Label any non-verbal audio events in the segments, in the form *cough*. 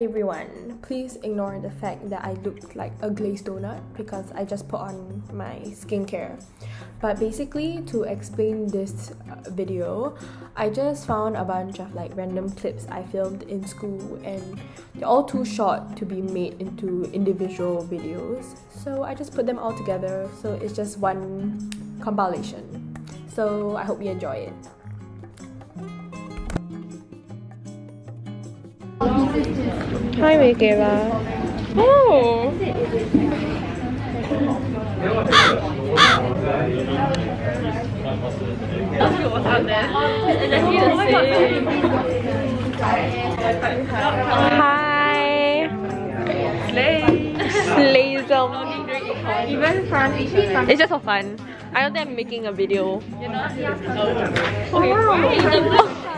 everyone, please ignore the fact that I looked like a glazed donut because I just put on my skincare. But basically, to explain this uh, video, I just found a bunch of like random clips I filmed in school and they're all too short to be made into individual videos. So I just put them all together so it's just one compilation. So I hope you enjoy it. Hi, Michaela. Oh! Hi! Slay. Slayism. Even fun, It's just for fun. I don't think I'm making a video. Oh, *laughs*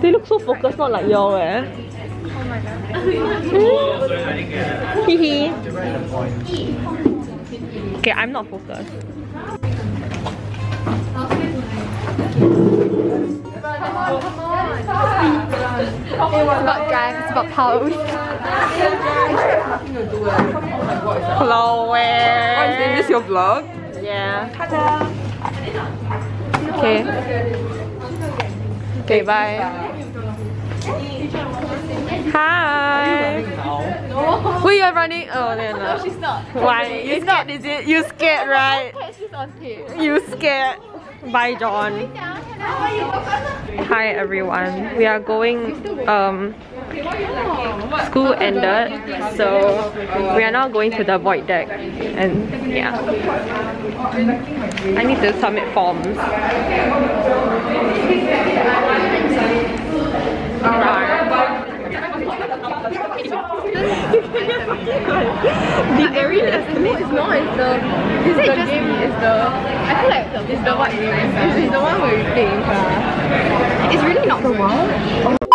They look so focused, not like y'all, eh? Hee hee. *laughs* Okay, I'm not focused. It's about drive, it's about power. Hello, where? Is this your vlog? Yeah. Okay. Okay, bye. Hi. Wait, you're running? Oh, no, no. no She's not. Why? You scared, is it? You scared, right? She's on tape. You scared? Bye, John. Hi, everyone. We are going, um, school ended, so we are now going to the void deck. And yeah, I need to submit forms. The area is no, it's not. It's the is it the game is the I feel like it's the what game? It's the one where we play in class. It's really not the one.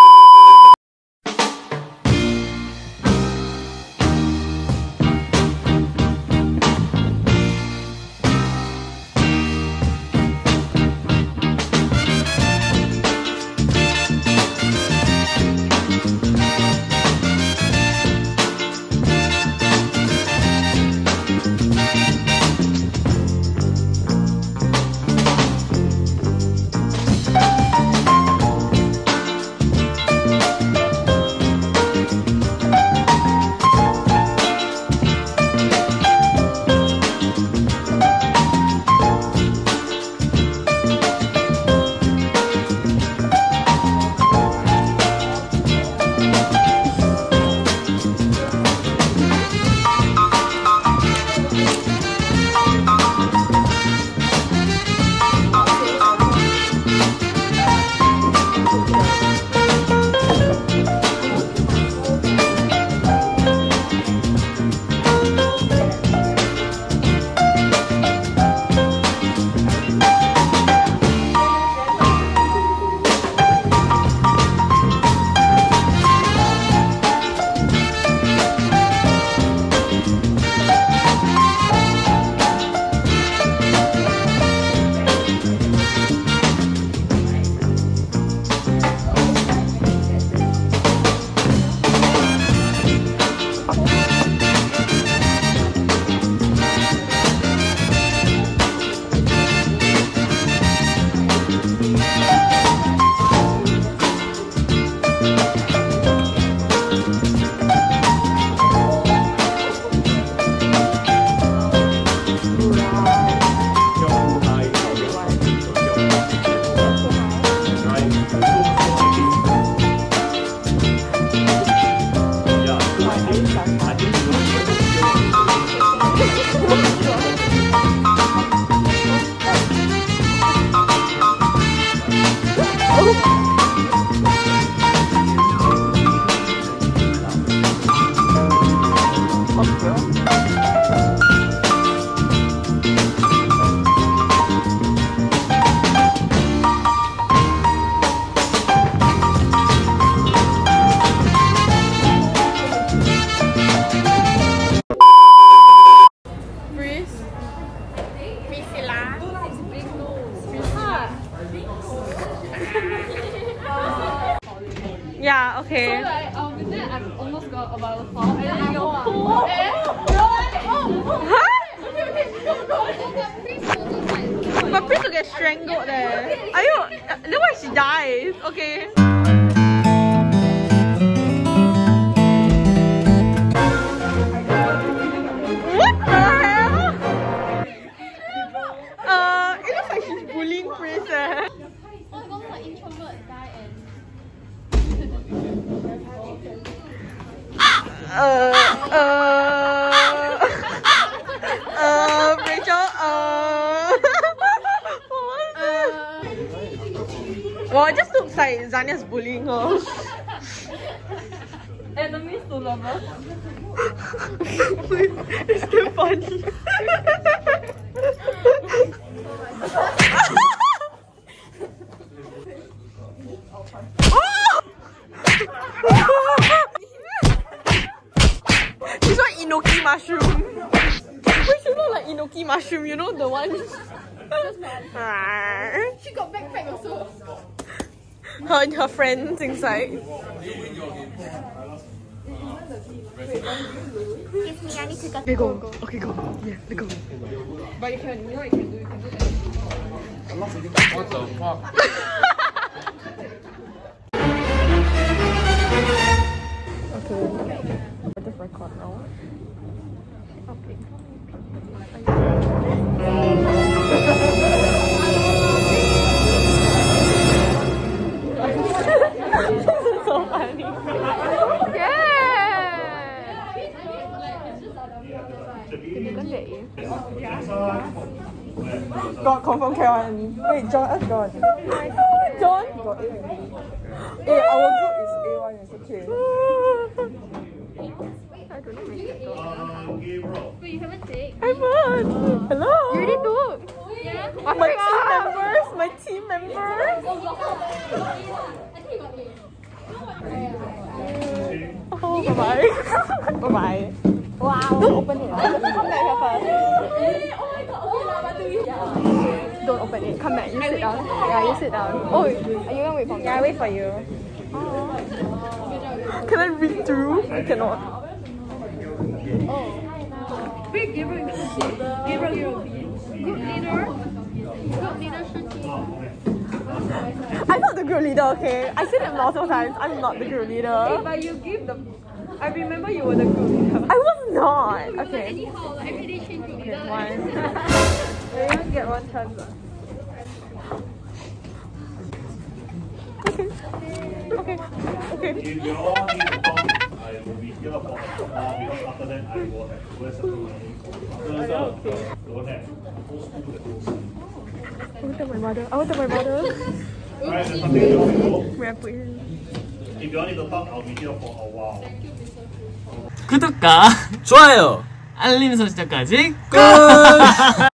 Nossa. Strangled there. Are you? Look why she dies. Okay. What the hell? Uh, it looks like she's bullying Chris. Eh. Uh, uh, uh, Rachel, uh. what was this? Well, it just looks like Zanya's bullying her. *laughs* enemies to lovers. *laughs* it's still funny. *laughs* this one enoki mushroom. Why she look like enoki mushroom? You know the one. her ah. She got backpack also. And her friends inside. Okay, go. Okay, go. Yeah, let's go. But you can, you know you can do? You can do that. What the fuck? Okay. Let us record now. Okay. Bukan that. Got confirm can one. Wait, John ask John. John got A and B. Eh, our group is A1, it's okay. I don't know my laptop. Wait, you haven't taken? I'm on. Hello. You already took? Yeah. my team members, my team members. Oh, bye bye. bye bye. Wow. Open it. Come back here first. Don't open it. Come back. You sit down. Yeah, you sit down. Oh, are you gonna wait for me? Yeah, I wait for you. Oh. Can I read through? I cannot. Oh. Big Gabriel Gabriel Group leader. Group leadership team. I'm not the group leader, okay? I said it multiple times. I'm not the group leader. But you give the. I remember you were the group leader. I was not. Okay. Anyhow, like every day change group leader. One. *laughs* Everyone get one chance. Okay. Okay. If you all need to talk, I will be here for while because after that I will have to wear something. After that, don't have. Whole school goes. I will tell my mother. I will tell my mother. Alright, there's something you want to go. Where I put him. If you all need to talk, I'll be here for a while. 구독과 좋아요, 알림 설정까지 꾹!